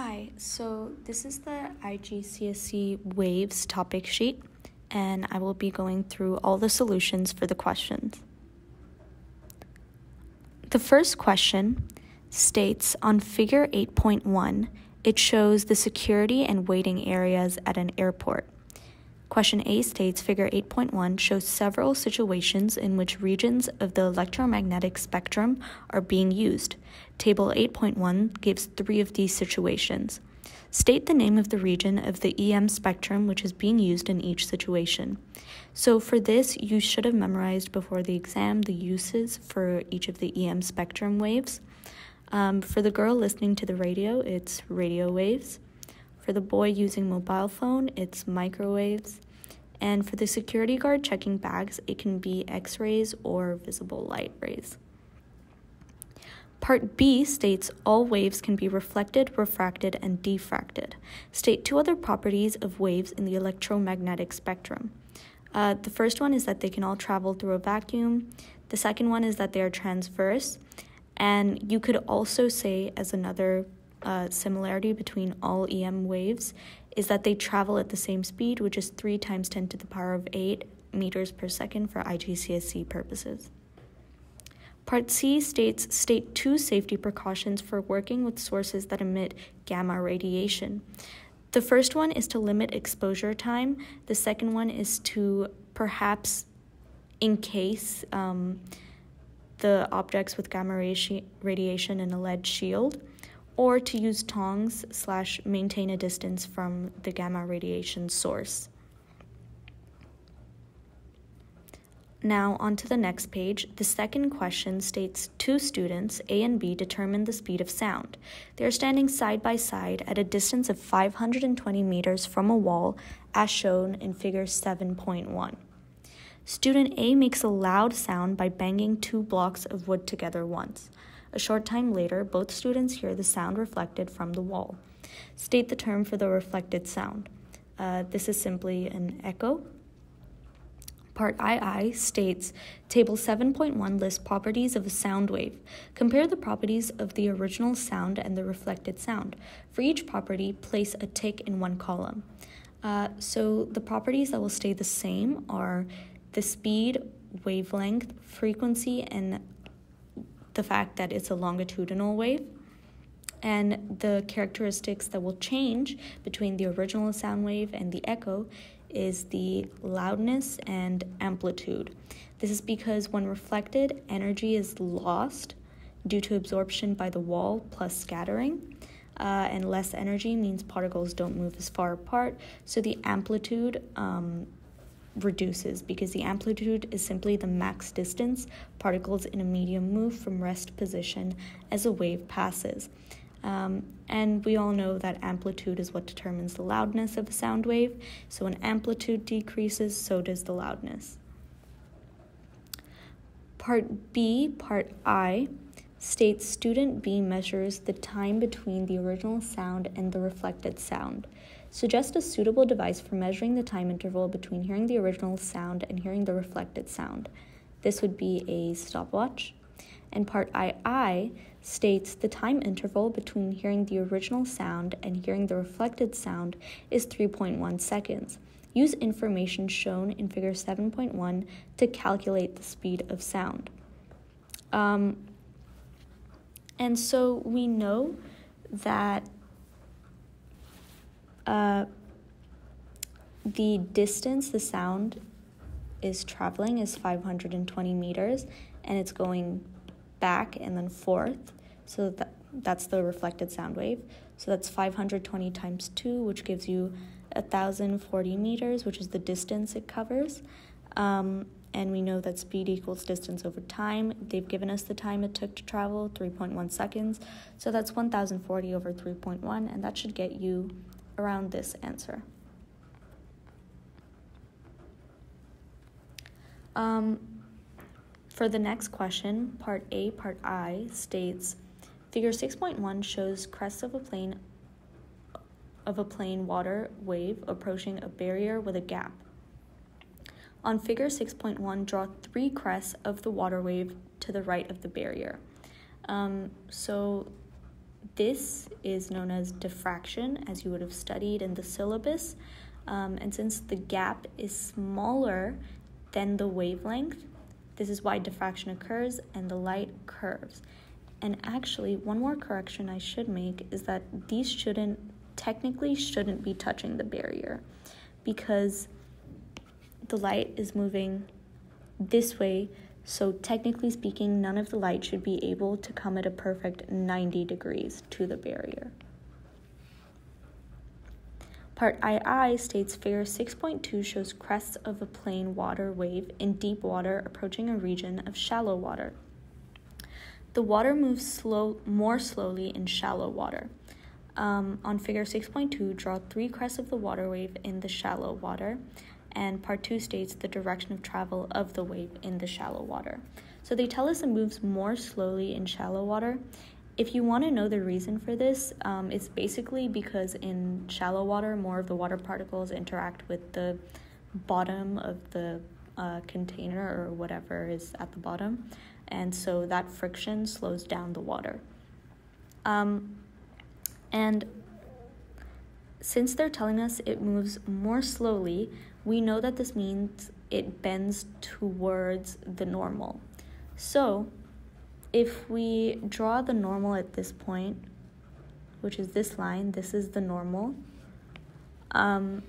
Hi, so this is the IGCSE Waves topic sheet, and I will be going through all the solutions for the questions. The first question states on figure 8.1, it shows the security and waiting areas at an airport. Question A states Figure 8.1 shows several situations in which regions of the electromagnetic spectrum are being used. Table 8.1 gives three of these situations. State the name of the region of the EM spectrum which is being used in each situation. So, for this, you should have memorized before the exam the uses for each of the EM spectrum waves. Um, for the girl listening to the radio, it's radio waves. For the boy using mobile phone, it's microwaves. And for the security guard checking bags, it can be x rays or visible light rays. Part B states all waves can be reflected, refracted, and diffracted. State two other properties of waves in the electromagnetic spectrum. Uh, the first one is that they can all travel through a vacuum. The second one is that they are transverse. And you could also say, as another uh, similarity between all EM waves is that they travel at the same speed, which is 3 times 10 to the power of 8 meters per second for IGCSE purposes. Part C states state two safety precautions for working with sources that emit gamma radiation. The first one is to limit exposure time. The second one is to perhaps encase um, the objects with gamma radiation in a lead shield or to use tongs slash maintain a distance from the gamma radiation source. Now, on to the next page. The second question states two students, A and B, determine the speed of sound. They are standing side by side at a distance of 520 meters from a wall, as shown in figure 7.1. Student A makes a loud sound by banging two blocks of wood together once. A short time later, both students hear the sound reflected from the wall. State the term for the reflected sound. Uh, this is simply an echo. Part II states Table 7.1 lists properties of a sound wave. Compare the properties of the original sound and the reflected sound. For each property, place a tick in one column. Uh, so the properties that will stay the same are the speed, wavelength, frequency, and the fact that it's a longitudinal wave. And the characteristics that will change between the original sound wave and the echo is the loudness and amplitude. This is because when reflected, energy is lost due to absorption by the wall plus scattering. Uh, and less energy means particles don't move as far apart. So the amplitude um, reduces because the amplitude is simply the max distance particles in a medium move from rest position as a wave passes. Um, and we all know that amplitude is what determines the loudness of a sound wave. So when amplitude decreases, so does the loudness. Part B, part I, states student B measures the time between the original sound and the reflected sound. Suggest a suitable device for measuring the time interval between hearing the original sound and hearing the reflected sound. This would be a stopwatch. And part II states the time interval between hearing the original sound and hearing the reflected sound is 3.1 seconds. Use information shown in figure 7.1 to calculate the speed of sound. Um, and so we know that uh, the distance the sound is traveling is 520 meters and it's going back and then forth. So that, that's the reflected sound wave. So that's 520 times 2, which gives you 1,040 meters, which is the distance it covers. Um, and we know that speed equals distance over time. They've given us the time it took to travel, 3.1 seconds. So that's 1,040 over 3.1, and that should get you around this answer. Um, for the next question, part A, part I states Figure 6.1 shows crests of a plane of a plane water wave approaching a barrier with a gap. On figure 6.1, draw three crests of the water wave to the right of the barrier. Um, so this is known as diffraction, as you would have studied in the syllabus. Um, and since the gap is smaller than the wavelength, this is why diffraction occurs and the light curves. And actually, one more correction I should make is that these shouldn't, technically, shouldn't be touching the barrier because the light is moving this way. So, technically speaking, none of the light should be able to come at a perfect 90 degrees to the barrier. Part II states figure 6.2 shows crests of a plane water wave in deep water approaching a region of shallow water. The water moves slow, more slowly in shallow water. Um, on figure 6.2, draw three crests of the water wave in the shallow water, and part 2 states the direction of travel of the wave in the shallow water. So they tell us it moves more slowly in shallow water, if you want to know the reason for this, um, it's basically because in shallow water, more of the water particles interact with the bottom of the uh, container or whatever is at the bottom, and so that friction slows down the water. Um, and since they're telling us it moves more slowly, we know that this means it bends towards the normal. So, if we draw the normal at this point, which is this line, this is the normal, um,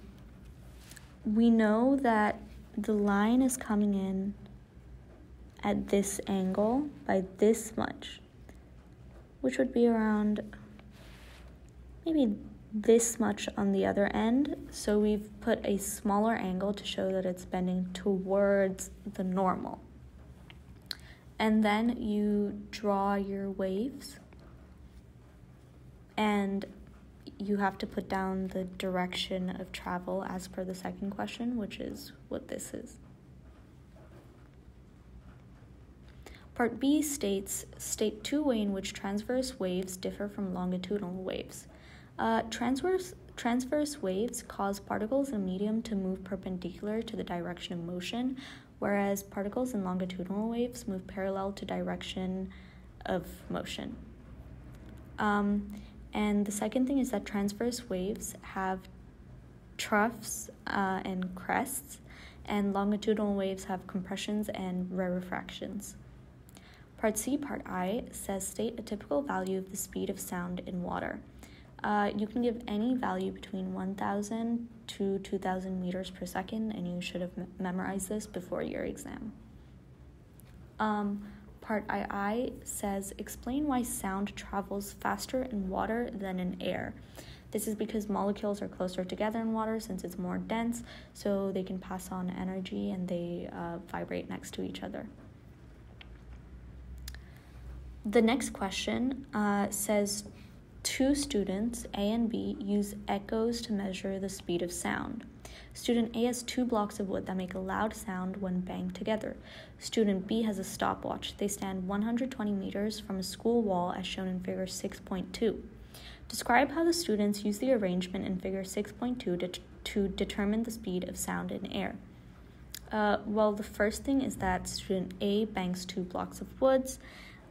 we know that the line is coming in at this angle by this much, which would be around maybe this much on the other end. So we've put a smaller angle to show that it's bending towards the normal and then you draw your waves and you have to put down the direction of travel as per the second question, which is what this is. Part B states state two way in which transverse waves differ from longitudinal waves. Uh, transverse transverse waves cause particles in a medium to move perpendicular to the direction of motion, whereas particles in longitudinal waves move parallel to direction of motion. Um, and the second thing is that transverse waves have troughs uh, and crests, and longitudinal waves have compressions and rarefactions. Part C, Part I says state a typical value of the speed of sound in water. Uh, you can give any value between 1,000 to 2,000 meters per second, and you should have memorized this before your exam. Um, part II says explain why sound travels faster in water than in air. This is because molecules are closer together in water since it's more dense, so they can pass on energy and they uh, vibrate next to each other. The next question uh, says Two students, A and B, use echoes to measure the speed of sound. Student A has two blocks of wood that make a loud sound when banged together. Student B has a stopwatch. They stand 120 meters from a school wall as shown in figure 6.2. Describe how the students use the arrangement in figure 6.2 to, to determine the speed of sound in air. Uh, well, the first thing is that student A bangs two blocks of woods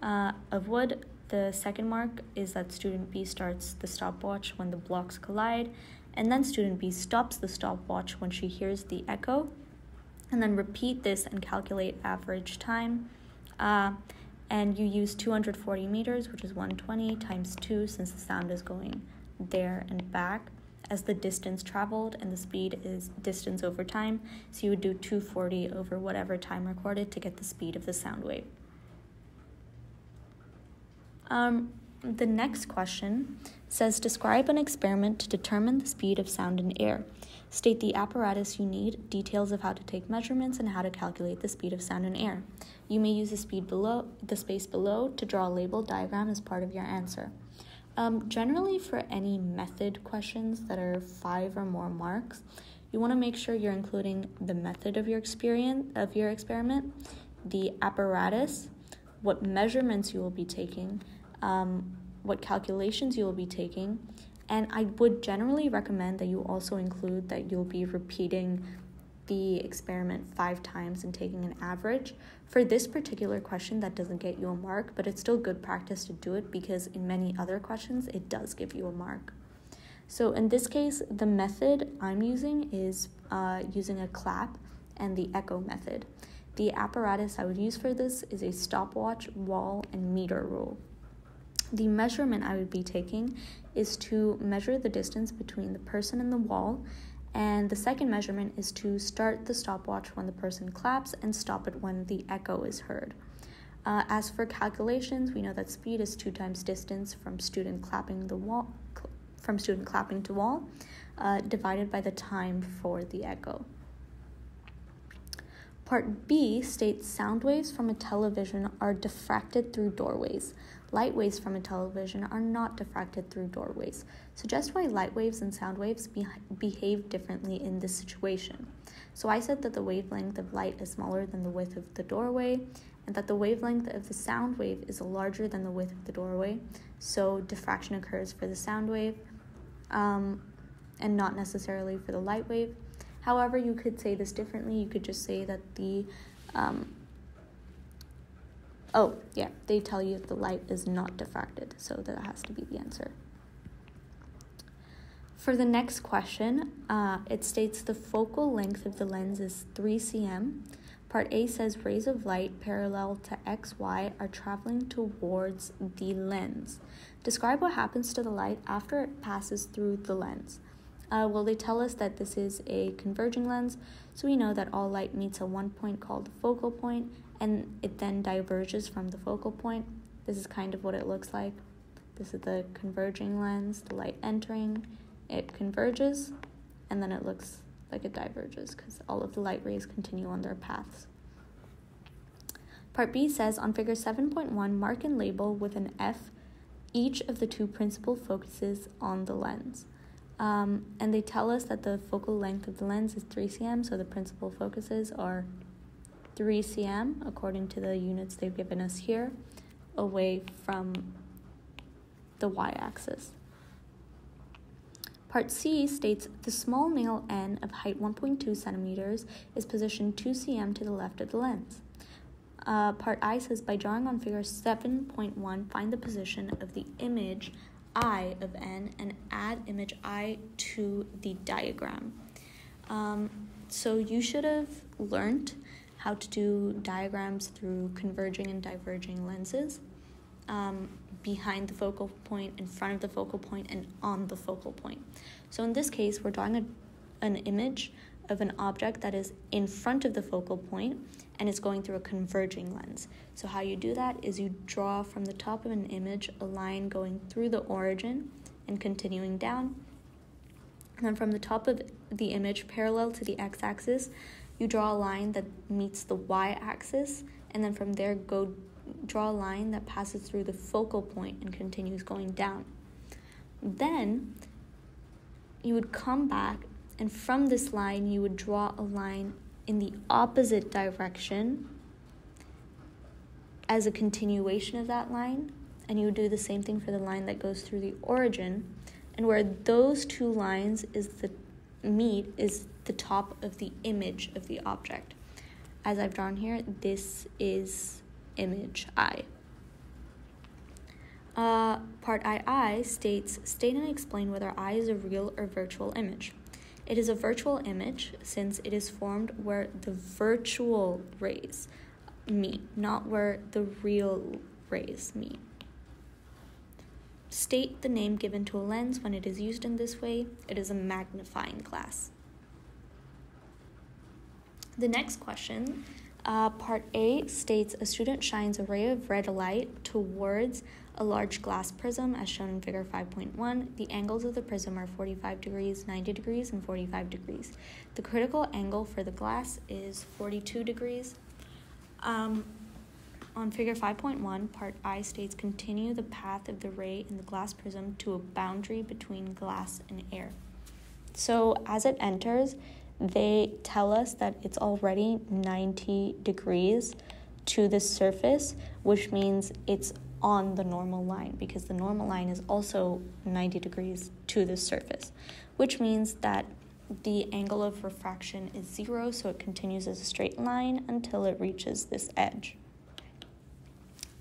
uh, of wood the second mark is that student B starts the stopwatch when the blocks collide, and then student B stops the stopwatch when she hears the echo, and then repeat this and calculate average time. Uh, and you use 240 meters, which is 120 times 2, since the sound is going there and back as the distance traveled, and the speed is distance over time. So you would do 240 over whatever time recorded to get the speed of the sound wave. Um, the next question says Describe an experiment to determine the speed of sound in air. State the apparatus you need, details of how to take measurements, and how to calculate the speed of sound in air. You may use the speed below the space below to draw a label diagram as part of your answer. Um, generally, for any method questions that are five or more marks, you want to make sure you're including the method of your experience of your experiment, the apparatus, what measurements you will be taking, um, what calculations you will be taking. And I would generally recommend that you also include that you'll be repeating the experiment five times and taking an average. For this particular question, that doesn't get you a mark, but it's still good practice to do it because in many other questions, it does give you a mark. So in this case, the method I'm using is uh, using a clap and the echo method. The apparatus I would use for this is a stopwatch, wall, and meter rule. The measurement I would be taking is to measure the distance between the person and the wall and the second measurement is to start the stopwatch when the person claps and stop it when the echo is heard. Uh, as for calculations, we know that speed is two times distance from student clapping the wall from student clapping to wall, uh, divided by the time for the echo. Part B states sound waves from a television are diffracted through doorways. Light waves from a television are not diffracted through doorways. Suggest why light waves and sound waves be- behave differently in this situation. So I said that the wavelength of light is smaller than the width of the doorway, and that the wavelength of the sound wave is larger than the width of the doorway. So diffraction occurs for the sound wave, um, and not necessarily for the light wave. However, you could say this differently. You could just say that the um, Oh, yeah, they tell you the light is not diffracted, so that has to be the answer. For the next question, uh, it states the focal length of the lens is 3 cm. Part A says rays of light parallel to xy are traveling towards the lens. Describe what happens to the light after it passes through the lens. Uh, well, they tell us that this is a converging lens, so we know that all light meets a one point called the focal point, and it then diverges from the focal point. This is kind of what it looks like. This is the converging lens, the light entering, it converges, and then it looks like it diverges because all of the light rays continue on their paths. Part B says on figure 7.1, mark and label with an F each of the two principal focuses on the lens. Um, and they tell us that the focal length of the lens is 3 cm, so the principal focuses are 3 cm, according to the units they've given us here, away from the y-axis. Part C states the small nail N of height 1.2 centimeters is positioned 2 cm to the left of the lens. Uh, part I says by drawing on figure 7.1, find the position of the image I of N and add image I to the diagram. Um, so you should have learned how to do diagrams through converging and diverging lenses um, behind the focal point, in front of the focal point, and on the focal point. So in this case, we're drawing a, an image of an object that is in front of the focal point and it's going through a converging lens. So how you do that is you draw from the top of an image a line going through the origin and continuing down. And then from the top of the image parallel to the x-axis, you draw a line that meets the y-axis and then from there go draw a line that passes through the focal point and continues going down. Then you would come back and from this line you would draw a line in the opposite direction as a continuation of that line and you would do the same thing for the line that goes through the origin and where those two lines is the meet is the top of the image of the object. As I've drawn here, this is image I. Uh, part II states, state and explain whether I is a real or virtual image. It is a virtual image since it is formed where the virtual rays meet, not where the real rays meet. State the name given to a lens when it is used in this way. It is a magnifying glass. The next question, uh, part A states a student shines a ray of red light towards a large glass prism as shown in figure 5.1. The angles of the prism are 45 degrees, 90 degrees, and 45 degrees. The critical angle for the glass is 42 degrees. Um, on figure 5.1, part I states continue the path of the ray in the glass prism to a boundary between glass and air. So as it enters, they tell us that it's already 90 degrees to the surface, which means it's on the normal line because the normal line is also 90 degrees to the surface, which means that the angle of refraction is zero, so it continues as a straight line until it reaches this edge.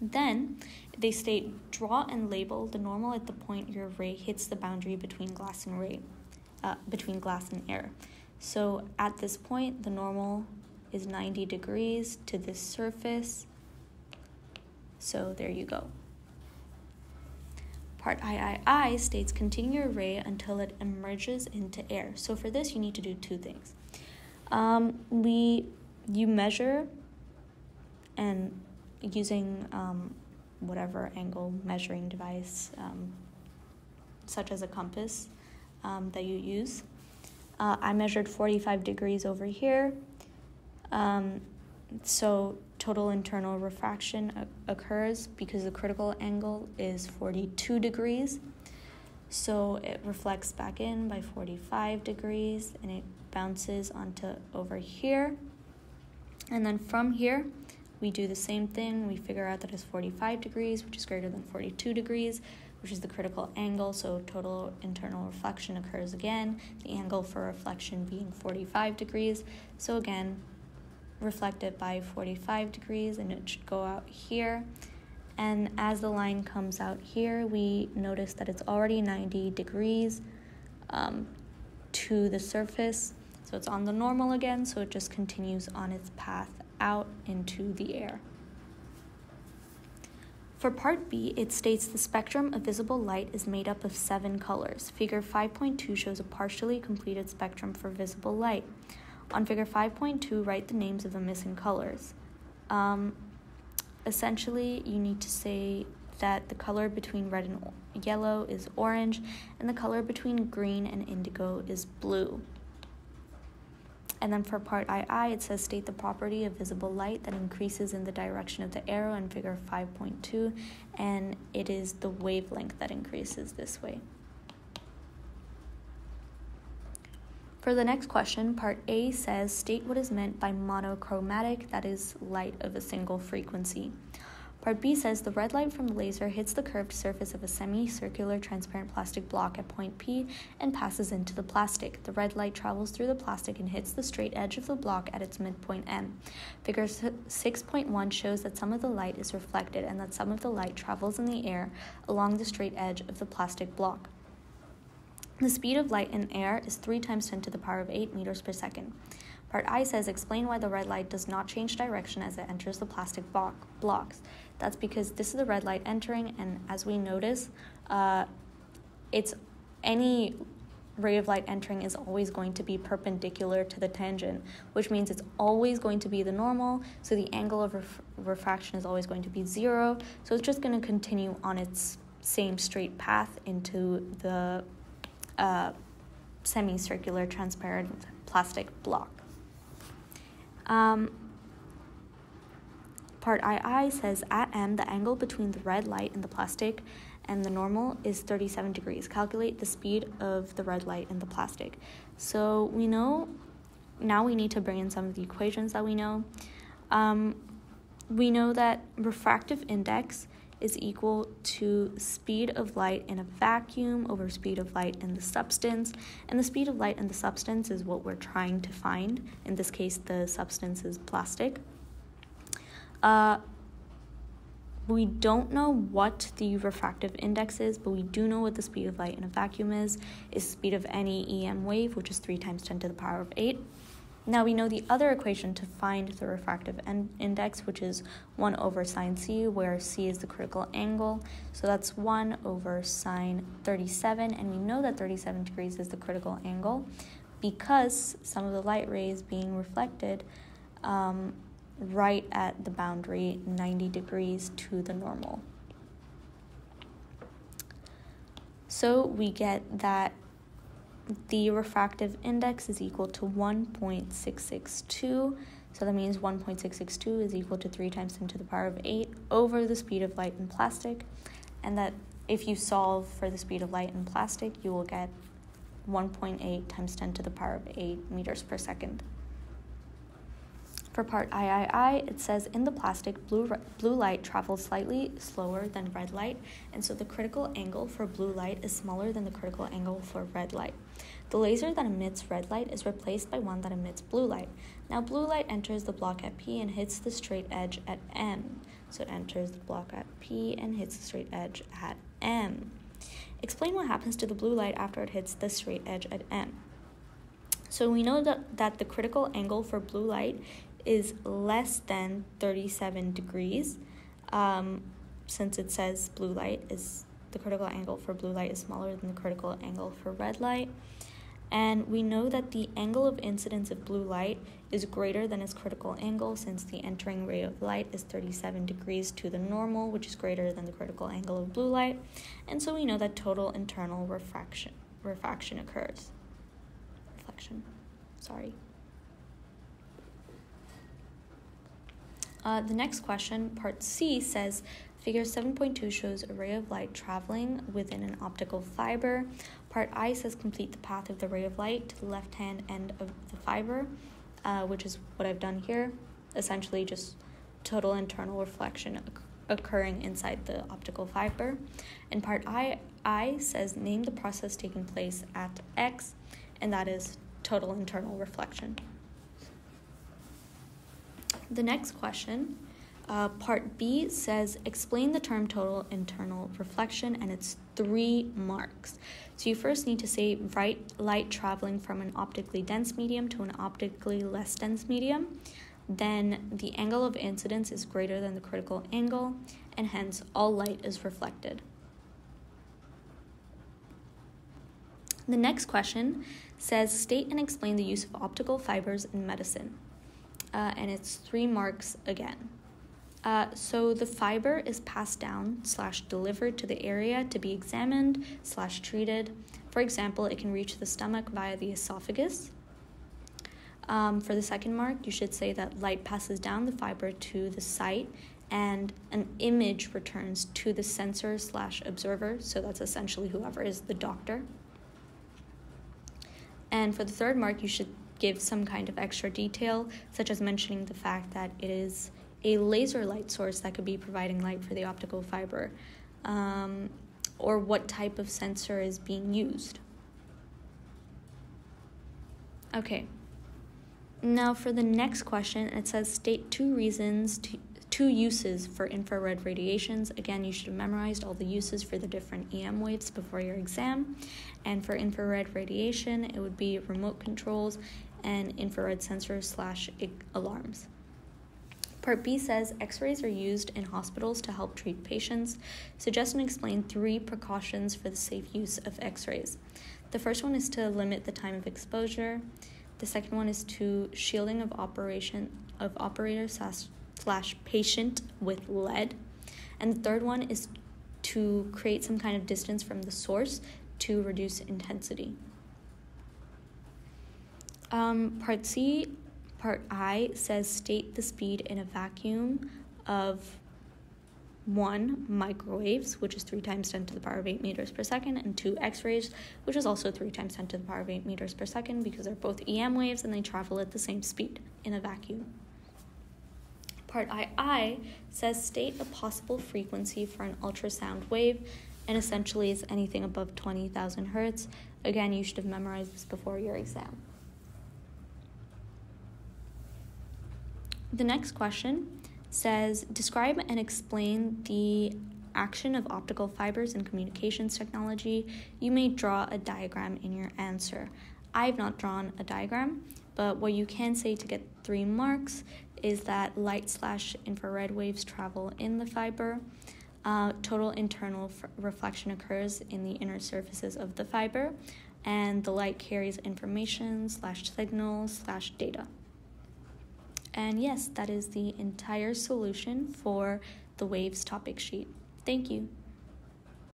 Then they state draw and label the normal at the point your ray hits the boundary between glass and ray, uh, between glass and air. So at this point, the normal is 90 degrees to this surface. So there you go. Part III states continue your ray until it emerges into air. So for this, you need to do two things. Um, we you measure and using um, whatever angle measuring device, um, such as a compass, um, that you use. Uh, I measured 45 degrees over here. Um, so total internal refraction occurs because the critical angle is 42 degrees. So it reflects back in by 45 degrees and it bounces onto over here. And then from here, we do the same thing. We figure out that it's 45 degrees, which is greater than 42 degrees, which is the critical angle. So total internal reflection occurs again, the angle for reflection being 45 degrees. So again, reflect it by 45 degrees and it should go out here. And as the line comes out here, we notice that it's already 90 degrees um, to the surface. So it's on the normal again, so it just continues on its path out into the air. For part B, it states the spectrum of visible light is made up of seven colors. Figure 5.2 shows a partially completed spectrum for visible light. On figure 5.2, write the names of the missing colors. Um, essentially, you need to say that the color between red and yellow is orange, and the color between green and indigo is blue. And then for part II, it says state the property of visible light that increases in the direction of the arrow in figure 5.2, and it is the wavelength that increases this way. For the next question, part A says state what is meant by monochromatic, that is, light of a single frequency. Part B says the red light from the laser hits the curved surface of a semicircular transparent plastic block at point P and passes into the plastic. The red light travels through the plastic and hits the straight edge of the block at its midpoint M. Figure 6.1 shows that some of the light is reflected and that some of the light travels in the air along the straight edge of the plastic block. The speed of light in air is 3 times 10 to the power of 8 meters per second. Part I says explain why the red light does not change direction as it enters the plastic block, blocks. That's because this is the red light entering, and as we notice, uh, it's any ray of light entering is always going to be perpendicular to the tangent, which means it's always going to be the normal. So the angle of ref- refraction is always going to be zero. So it's just going to continue on its same straight path into the uh, semicircular transparent plastic block. Um, Part II says at M, the angle between the red light and the plastic and the normal is 37 degrees. Calculate the speed of the red light in the plastic. So we know, now we need to bring in some of the equations that we know. Um, we know that refractive index is equal to speed of light in a vacuum over speed of light in the substance. And the speed of light in the substance is what we're trying to find. In this case, the substance is plastic. Uh, we don't know what the refractive index is, but we do know what the speed of light in a vacuum is. Is the speed of any EM wave, which is 3 times 10 to the power of 8. Now we know the other equation to find the refractive index, which is 1 over sine c, where c is the critical angle. So that's 1 over sine 37, and we know that 37 degrees is the critical angle because some of the light rays being reflected um, right at the boundary 90 degrees to the normal. So we get that the refractive index is equal to 1.662. So that means 1.662 is equal to 3 times 10 to the power of 8 over the speed of light in plastic. And that if you solve for the speed of light in plastic, you will get 1.8 times 10 to the power of 8 meters per second. For part III, it says in the plastic, blue, blue light travels slightly slower than red light, and so the critical angle for blue light is smaller than the critical angle for red light. The laser that emits red light is replaced by one that emits blue light. Now, blue light enters the block at P and hits the straight edge at M. So it enters the block at P and hits the straight edge at M. Explain what happens to the blue light after it hits the straight edge at M. So we know that, that the critical angle for blue light is less than 37 degrees. Um, since it says blue light is the critical angle for blue light is smaller than the critical angle for red light. And we know that the angle of incidence of blue light is greater than its critical angle since the entering ray of light is 37 degrees to the normal, which is greater than the critical angle of blue light. And so we know that total internal refraction refraction occurs. Reflection. Sorry. Uh, the next question, part C, says Figure 7.2 shows a ray of light traveling within an optical fiber. Part I says complete the path of the ray of light to the left hand end of the fiber, uh, which is what I've done here. Essentially, just total internal reflection occurring inside the optical fiber. And part I, I says name the process taking place at X, and that is total internal reflection. The next question uh, part B says explain the term total internal reflection and its three marks. So you first need to say bright light traveling from an optically dense medium to an optically less dense medium. Then the angle of incidence is greater than the critical angle, and hence all light is reflected. The next question says state and explain the use of optical fibers in medicine. Uh, and it's three marks again. Uh, so the fiber is passed down slash delivered to the area to be examined slash treated. For example, it can reach the stomach via the esophagus. Um, for the second mark, you should say that light passes down the fiber to the site and an image returns to the sensor slash observer. So that's essentially whoever is the doctor. And for the third mark, you should give some kind of extra detail, such as mentioning the fact that it is a laser light source that could be providing light for the optical fiber, um, or what type of sensor is being used. Okay. Now for the next question, it says state two reasons to two uses for infrared radiations. Again, you should have memorized all the uses for the different EM waves before your exam. And for infrared radiation, it would be remote controls and infrared sensors slash alarms. Part B says x rays are used in hospitals to help treat patients. Suggest and explain three precautions for the safe use of x rays. The first one is to limit the time of exposure. The second one is to shielding of operation of operator slash patient with lead. And the third one is to create some kind of distance from the source to reduce intensity. Um, part C Part I says state the speed in a vacuum of one microwaves, which is three times 10 to the power of 8 meters per second, and two X rays, which is also three times 10 to the power of 8 meters per second because they're both EM waves and they travel at the same speed in a vacuum. Part II says state a possible frequency for an ultrasound wave, and essentially is anything above 20,000 hertz. Again, you should have memorized this before your exam. The next question says Describe and explain the action of optical fibers in communications technology. You may draw a diagram in your answer. I've not drawn a diagram, but what you can say to get three marks is that light slash infrared waves travel in the fiber. Uh, total internal reflection occurs in the inner surfaces of the fiber, and the light carries information slash signal slash data. And yes, that is the entire solution for the waves topic sheet. Thank you.